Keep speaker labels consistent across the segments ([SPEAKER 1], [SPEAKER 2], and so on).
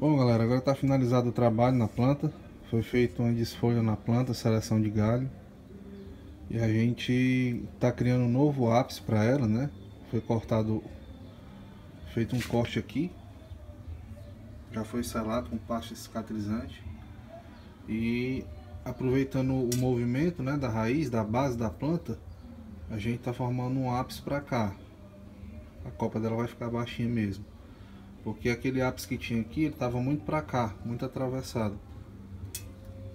[SPEAKER 1] Bom galera, agora está finalizado o trabalho na planta. Foi feito uma desfolha na planta, seleção de galho. E a gente está criando um novo ápice para ela, né? Foi cortado, feito um corte aqui. Já foi selado com pasta cicatrizante. E aproveitando o movimento né, da raiz, da base da planta A gente está formando um ápice para cá. A copa dela vai ficar baixinha mesmo porque aquele ápice que tinha aqui, ele estava muito para cá, muito atravessado.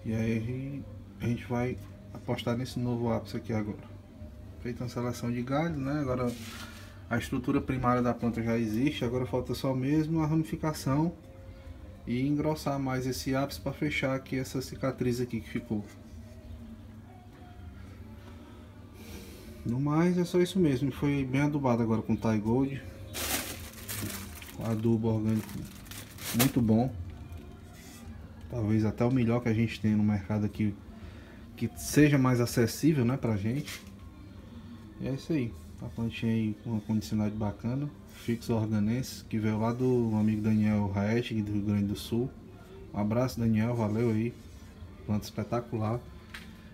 [SPEAKER 1] E aí a gente vai apostar nesse novo ápice aqui agora. Feita uma seleção de galho, né? Agora a estrutura primária da planta já existe, agora falta só mesmo a ramificação e engrossar mais esse ápice para fechar aqui essa cicatriz aqui que ficou. No mais é só isso mesmo, foi bem adubado agora com Thai Gold adubo orgânico muito bom. Talvez até o melhor que a gente tem no mercado aqui, que seja mais acessível, né, pra gente. E é isso aí. A plantinha aí com uma condicionalidade bacana. Fixo organense, que veio lá do amigo Daniel Raet, do Rio Grande do Sul. Um abraço, Daniel, valeu aí. Planta espetacular.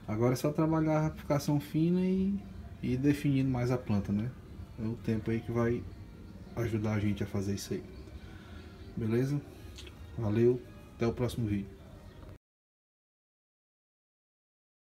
[SPEAKER 1] Agora é só trabalhar a ramificação fina e, e definindo mais a planta, né? É o tempo aí que vai ajudar a gente a fazer isso aí. Beleza? Valeu, até o próximo vídeo.